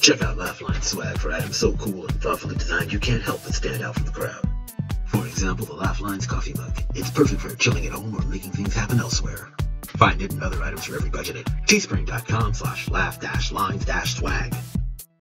Check out Laugh Lines swag for items so cool and thoughtfully designed you can't help but stand out from the crowd. For example, the Laugh Lines coffee mug. It's perfect for chilling at home or making things happen elsewhere. Find it and other items for every budget at teespring.com slash laugh dash lines dash swag.